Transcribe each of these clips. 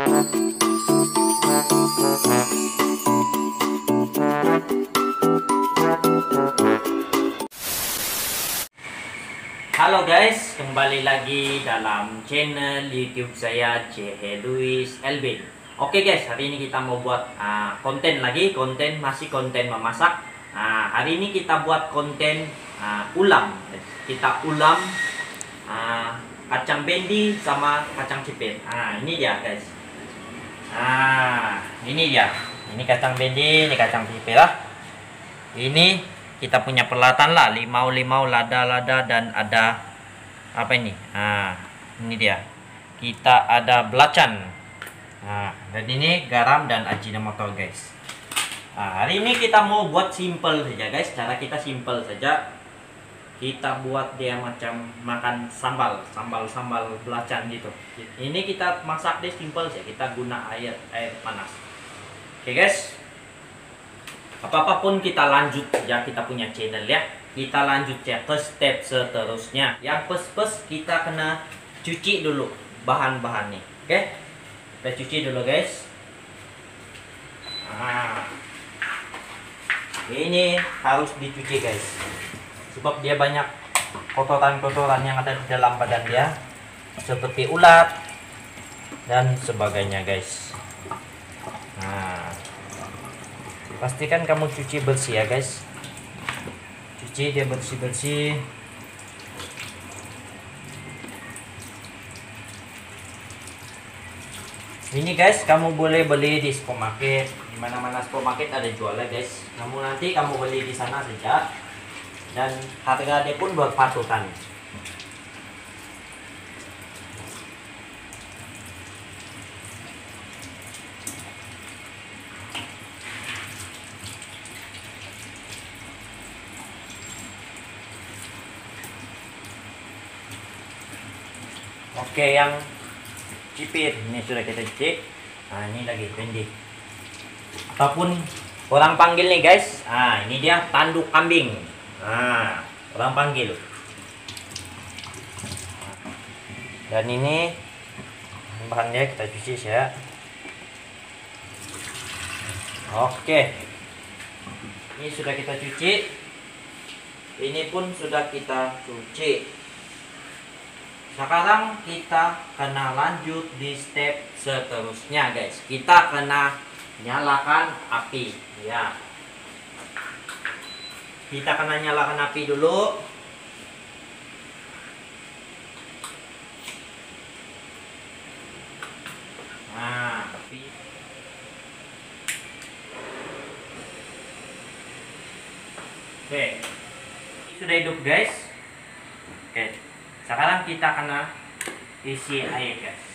Halo guys, kembali lagi dalam channel YouTube saya CH Luis Elvin. Oke guys, hari ini kita mau buat uh, konten lagi, konten masih konten memasak. Uh, hari ini kita buat konten uh, ulam. Kita ulam uh, kacang bendi sama kacang cipit. Ah, ini dia guys. Ah, ini dia. Ini kacang bendi, ini kacang cipit lah. Ini kita punya peralatan lah. Limau-limau lada-lada dan ada apa ini? Nah ini dia. Kita ada belacan. Nah dan ini garam dan ajinomoto guys. Nah, hari ini kita mau buat simple saja guys. Cara kita simple saja kita buat dia macam makan sambal sambal sambal belacan gitu. Ini kita masak deh simple saja kita guna air air panas. Oke okay, guys. Apa-apapun kita lanjut ya kita punya channel ya. Kita lanjut ya ke step seterusnya. Yang pes-pes kita kena cuci dulu bahan-bahannya oke? Kita cuci dulu guys. Nah ini harus dicuci guys sebab dia banyak kotoran-kotoran yang ada di dalam badan dia seperti ulat dan sebagainya guys. Nah pastikan kamu cuci bersih ya guys. Cuci dia bersih-bersih. Ini guys kamu boleh beli di supermarket. Di mana mana supermarket ada jualnya guys. Kamu nanti kamu beli di sana saja dan harga dia pun berpatutan Oke, yang cipir ini sudah kita cuci. Nah, ini lagi pendek. Ataupun orang panggil nih guys. Ah, ini dia tanduk kambing. Nah, orang panggil. Dan ini bahannya kita cuci ya. Oke. Ini sudah kita cuci. Ini pun sudah kita cuci sekarang kita kena lanjut di step seterusnya guys kita kena nyalakan api ya kita kena nyalakan api dulu. Nah api oke. Sudah hidup guys. Oke. Sekarang kita kena isi air guys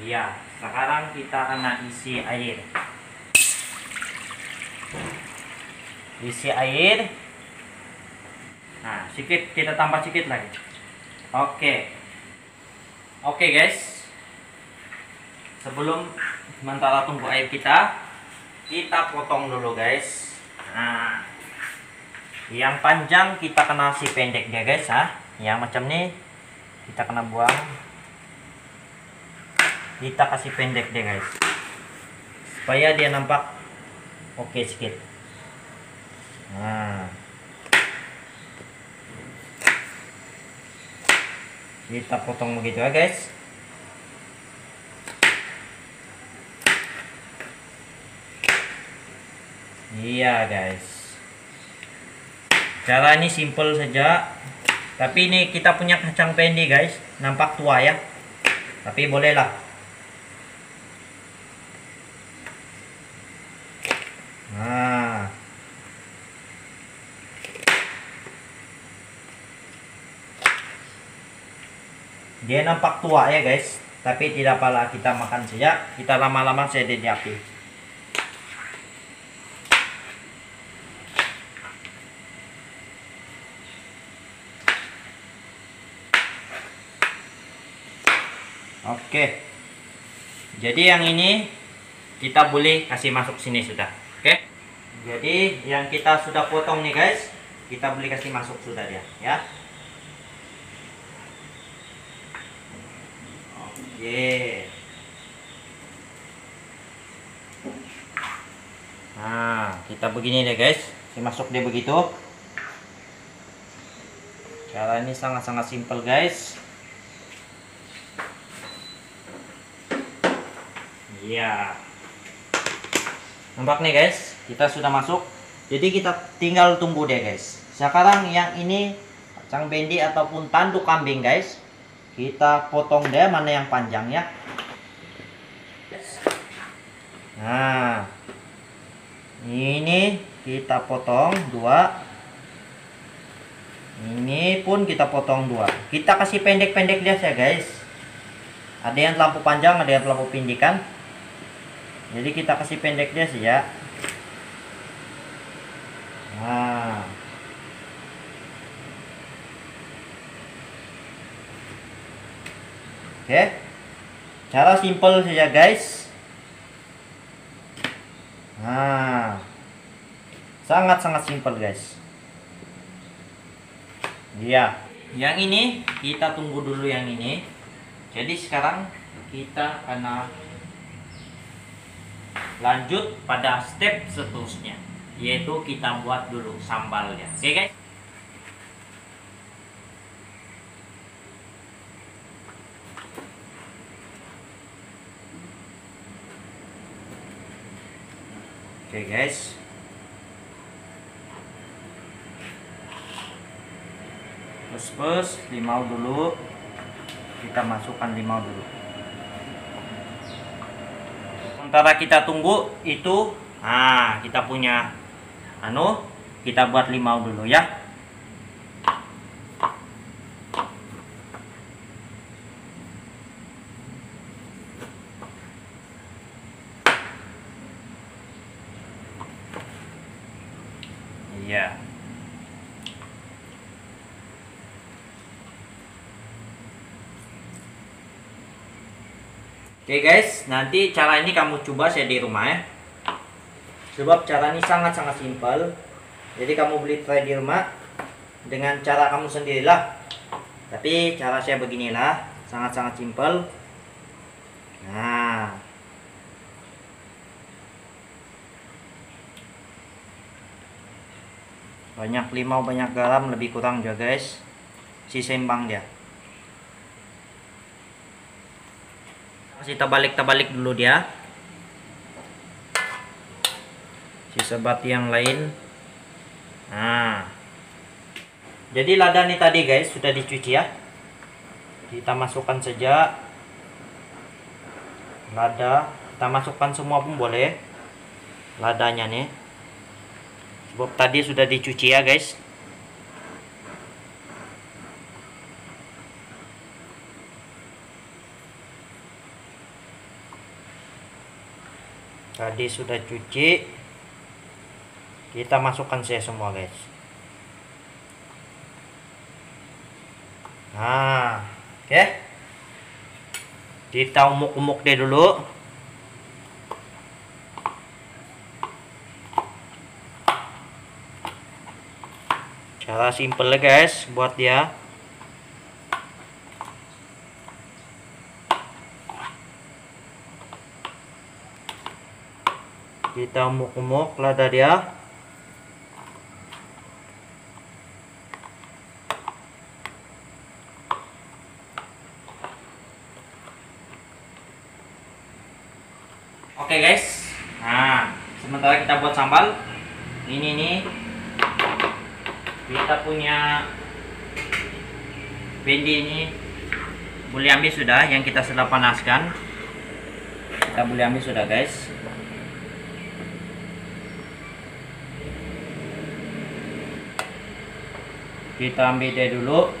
ya sekarang kita kena isi air. Isi air. Nah sedikit kita tambah sedikit lagi. Oke. Oke guys. Sebelum sementara tunggu air kita kita potong dulu guys. Nah yang panjang kita kena si pendek dia guys ha yang macam nih kita kena buang kita kasih pendek dia guys. Supaya dia nampak oke okay sedikit nah. Kita potong begitu ya guys. Iya guys. Cara ini simple saja. Tapi ini kita punya kacang pendi guys. Nampak tua ya. Tapi bolehlah nampak tua ya guys tapi tidak apalah kita makan saja kita lama-lama saya di api Oke. Jadi yang ini kita boleh kasih masuk sini sudah. Oke. Jadi yang kita sudah potong nih guys. kita beli kasih masuk sudah dia ya oke. Nah kita begini deh guys. Si masuk dia begitu. Cara ini sangat-sangat simple guys. Iya. Nampak nih guys? Kita sudah masuk. Jadi kita tinggal tunggu deh guys. Sekarang yang ini kacang bendi ataupun tanduk kambing guys kita potong deh mana yang panjang ya. Nah ini kita potong dua. Ini pun kita potong dua. Kita kasih pendek-pendek dia ya guys. Ada yang lampu panjang ada yang lampu pindikan jadi kita kasih pendek dia sih ya. Nah oke cara simple saja guys. Nah sangat-sangat simple guys. Iya. Yang ini kita tunggu dulu yang ini. Jadi sekarang kita karena lanjut pada step seterusnya yaitu kita buat dulu sambalnya. Oke okay, guys oke okay, guys plus limau dulu. Kita masukkan limau dulu. Sementara kita tunggu itu nah kita punya anu kita buat limau dulu ya iya Oke guys, nanti cara ini kamu coba saya di rumah ya. Sebab cara ini sangat-sangat simpel. Jadi kamu beli tray di rumah dengan cara kamu sendirilah. Tapi cara saya beginilah, sangat-sangat simpel. Nah. Banyak limau, banyak garam, lebih kurang juga guys. Si sembang dia. Masih terbalik-terbalik dulu dia. Sisa bati yang lain. Nah. Jadi lada nih tadi guys sudah dicuci ya. Kita masukkan saja. Lada. Kita masukkan semua pun boleh. Ladanya nih. Sebab tadi sudah dicuci ya guys tadi sudah cuci. Kita masukkan saya semua guys. Nah oke. Okay. kita umuk-umuk deh dulu. Cara simple guys buat dia kita umuk-umuk lada dia oke guys. Nah sementara kita buat sambal. Ini nih. Kita punya bendi ini. Boleh ambil sudah yang kita sudah panaskan. Kita boleh ambil sudah guys kita ambil dia dulu.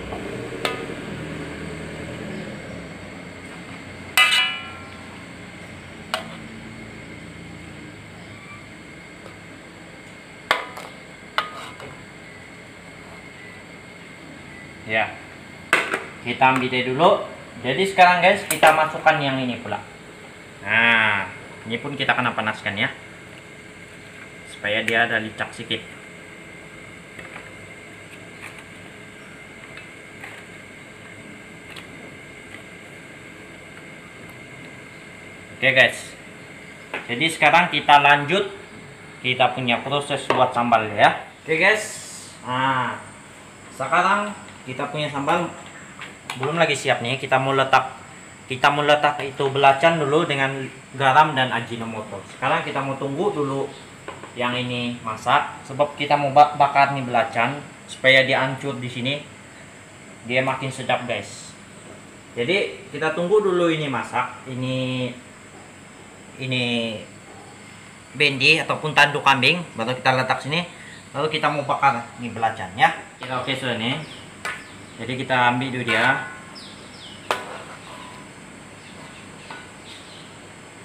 Ya. Kita ambil dia dulu. Jadi sekarang guys kita masukkan yang ini pula. Nah ini pun kita kena panaskan ya. Supaya dia ada licak sedikit Oke guys. Jadi sekarang kita lanjut kita punya proses buat sambal ya. Oke guys. Nah, sekarang kita punya sambal belum lagi siap nih. Kita mau letak kita mau letak itu belacan dulu dengan garam dan ajinomoto. Sekarang kita mau tunggu dulu yang ini masak sebab kita mau bakar nih belacan supaya dia hancur di sini. Dia makin sedap guys. Jadi kita tunggu dulu ini masak. Ini ini bendi ataupun tanduk kambing baru kita letak sini lalu kita mau bakar ini belacan ya. Kita oke sudah nih. Jadi kita ambil dulu dia.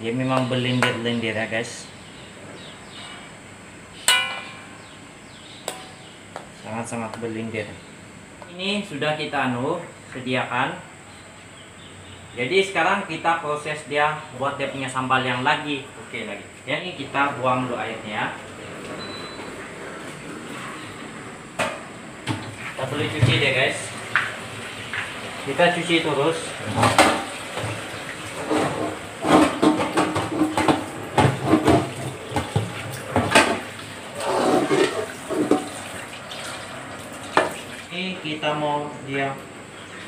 Dia memang berlendir-lendir ya guys. Sangat-sangat berlendir. Ini sudah kita anu sediakan jadi sekarang kita proses dia buat dia punya sambal yang lagi oke lagi. Ya ini kita buang dulu airnya. Kita boleh cuci deh guys. Kita cuci terus. Ini kita mau dia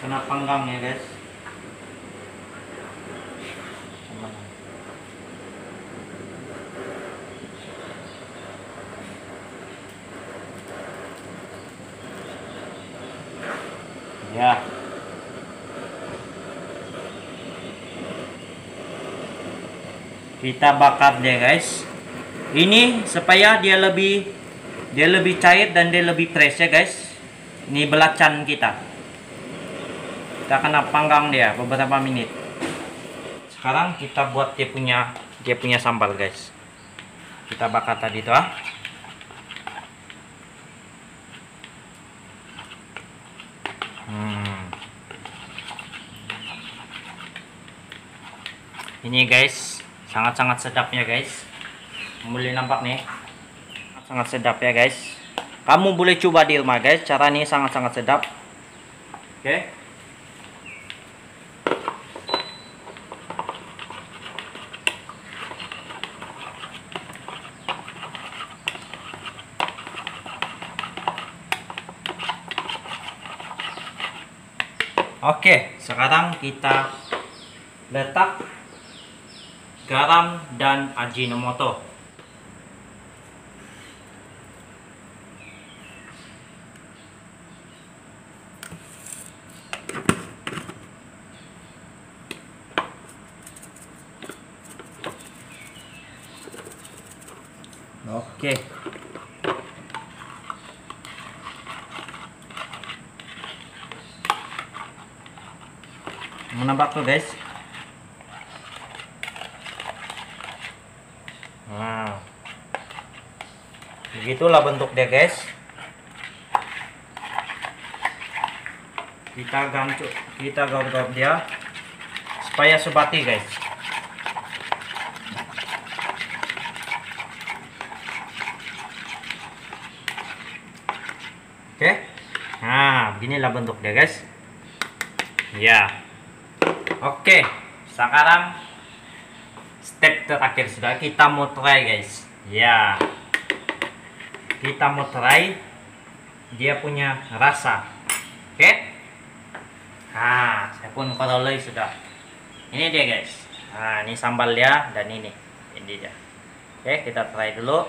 kena panggang ya guys Ya. Kita bakar dia, guys. Ini supaya dia lebih dia lebih cair dan dia lebih fresh ya, guys. Ini belacan kita. Kita akan panggang dia beberapa menit. Sekarang kita buat dia punya dia punya sambal, guys. Kita bakar tadi tuh ah. Hmm. Ini guys, sangat-sangat sedapnya guys. Boleh nampak nih. Sangat sedap ya guys. Kamu boleh coba di rumah guys. Cara ini sangat-sangat sedap. Oke. Okay. Oke, sekarang kita letak garam dan ajinomoto. Oke. menambah tuh guys begitulah bentuk dia guys. Kita gancuk kita gaut-gaut dia supaya sebati guys. Oke. Nah beginilah bentuk dia guys. Ya. Oke, sekarang step terakhir sudah. Kita mau try guys. Ya, kita mau try dia punya rasa. Oke? Nah, saya pun kontrolnya sudah. Ini dia guys. Nah, ini sambal dia dan ini, ini dia. Oke, kita try dulu.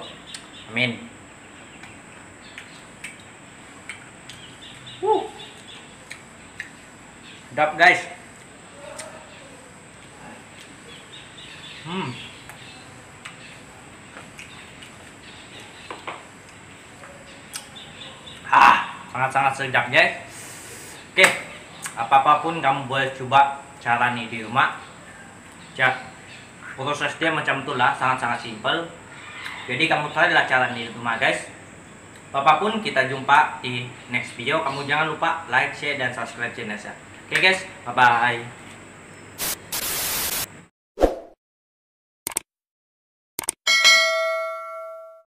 Amin. Wuh. Sedap guys. Hmm. Ah, sangat-sangat sedap guys. Oke, apa-apapun kamu boleh coba cara nih di rumah. Ya, proses dia macam itulah, sangat-sangat simple. Jadi kamu lah cara di rumah guys. Apa pun kita jumpa di next video. Kamu jangan lupa like, share, dan subscribe channel saya. Oke guys, bye bye.